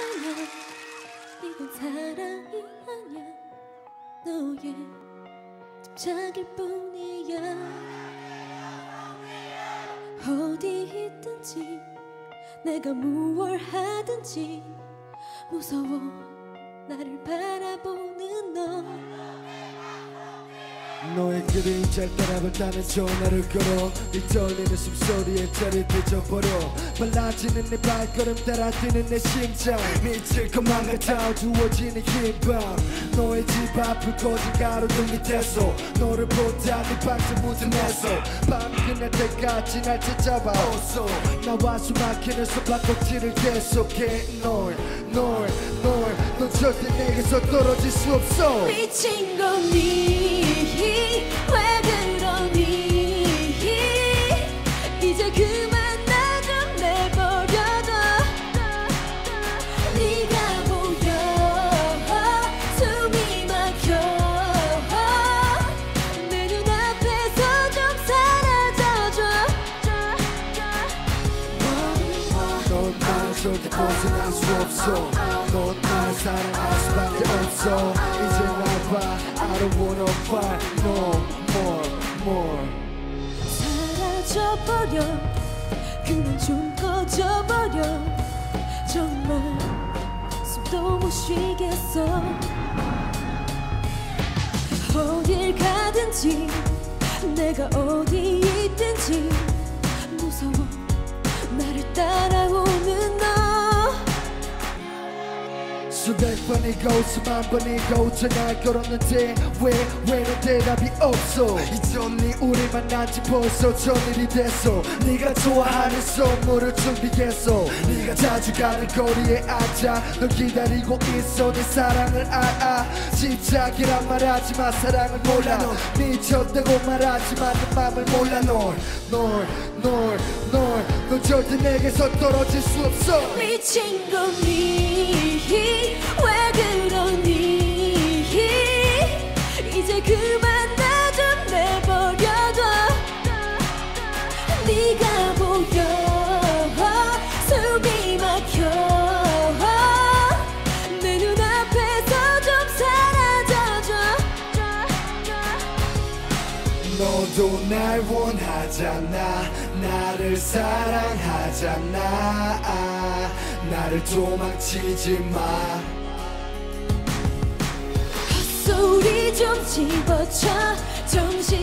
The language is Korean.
아냐 이건 사랑이 아냐 너의 집착일 뿐이야. 어디 있든지 내가 무얼 하든지 무서워 나를 바라보는 너 너의 그림자를 따라볼 나는 전화를 걸어 이 떨리는 숨소리에 자리를 져버려. 빨라지는 내 발걸음 따라 뛰는 내 심장. 미칠 것만 같아 어두워지는 흰밤 너의 집 앞을 거진 가로등이 됐어 너를 보다 네 방송 무드에서 밤 끝날 때까지 날 찾아봐. 어서 나와 숨막히는 숨바꼭질을 계속해. 널널널넌 절대 내게서 떨어질 수 없어. 미친 거니 절대 벗어날 수 없어. 넌 나를 사랑할 수밖에 없어. 이제 나봐. I don't wanna fight no more more. 사라져버려. 그만 좀 꺼져버려. 정말 숨도 못 쉬겠어. 어딜 가든지 내가 수백 번이고 수만 번이고 전화를 걸었는데 왜왜 너 대답이 없어? 이전니 우리 만난 지 벌써 전일이 됐어. 네가 좋아하는 선물을 준비했어. 네가 자주 가는 거리에 앉아 널 기다리고 있어. 내 사랑을 알아. 집착이란 말하지 마. 사랑을 몰라. 넌 미쳤다고 말하지만 내 맘을 몰라 널널널널넌 절대 내게서 떨어질 수 없어. 미친 거니 제 그만 나좀 내버려둬. 네가 보여. 숨이 막혀. 내 눈앞에서 좀 사라져줘. 너도 날 원하잖아. 나를 사랑하잖아. 나를 도망치지 마 좀 집어쳐. 정신